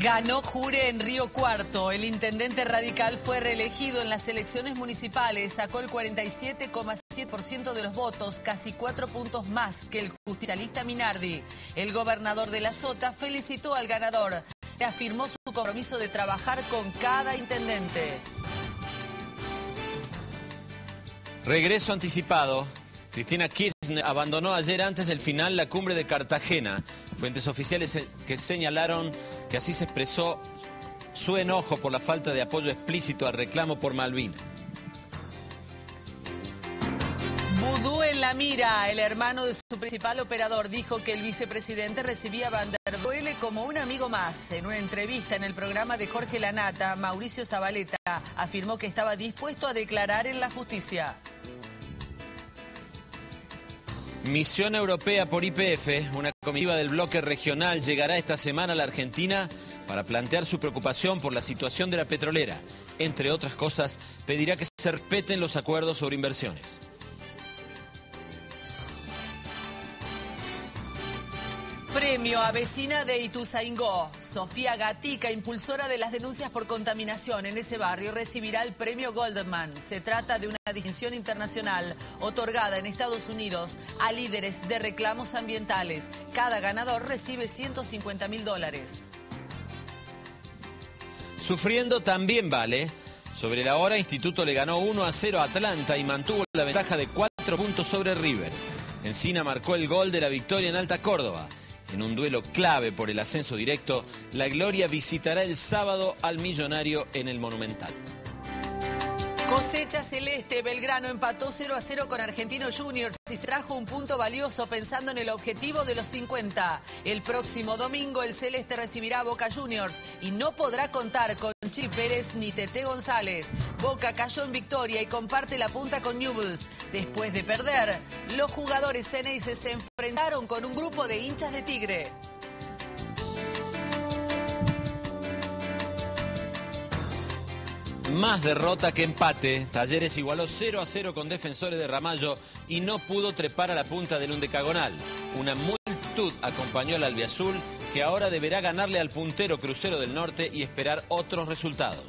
Ganó Jure en Río Cuarto. El intendente radical fue reelegido en las elecciones municipales. Sacó el 47,7% de los votos, casi cuatro puntos más que el justicialista Minardi. El gobernador de la Sota felicitó al ganador. Afirmó su compromiso de trabajar con cada intendente. Regreso anticipado. Cristina Kirchner abandonó ayer antes del final la cumbre de Cartagena. Fuentes oficiales que señalaron que así se expresó su enojo por la falta de apoyo explícito al reclamo por Malvinas. Vudú en la mira. El hermano de su principal operador dijo que el vicepresidente recibía a Van der como un amigo más. En una entrevista en el programa de Jorge Lanata, Mauricio Zabaleta afirmó que estaba dispuesto a declarar en la justicia. Misión Europea por IPF, una comitiva del bloque regional, llegará esta semana a la Argentina para plantear su preocupación por la situación de la petrolera. Entre otras cosas, pedirá que se respeten los acuerdos sobre inversiones. Premio a vecina de Ituzaingó. Sofía Gatica, impulsora de las denuncias por contaminación en ese barrio, recibirá el premio Goldman. Se trata de una distinción internacional otorgada en Estados Unidos a líderes de reclamos ambientales. Cada ganador recibe 150 mil dólares. Sufriendo también vale. Sobre la hora, Instituto le ganó 1 a 0 a Atlanta y mantuvo la ventaja de 4 puntos sobre River. Encina marcó el gol de la victoria en Alta Córdoba. En un duelo clave por el ascenso directo, la Gloria visitará el sábado al Millonario en el Monumental. Cosecha Celeste, Belgrano empató 0 a 0 con Argentino Juniors y se trajo un punto valioso pensando en el objetivo de los 50. El próximo domingo el Celeste recibirá a Boca Juniors y no podrá contar con Chi Pérez ni Tete González. Boca cayó en victoria y comparte la punta con Newells. Después de perder, los jugadores Ceneices se enfrentaron con un grupo de hinchas de Tigre. Más derrota que empate. Talleres igualó 0 a 0 con defensores de Ramallo y no pudo trepar a la punta del undecagonal. Una acompañó al albiazul que ahora deberá ganarle al puntero crucero del norte y esperar otros resultados.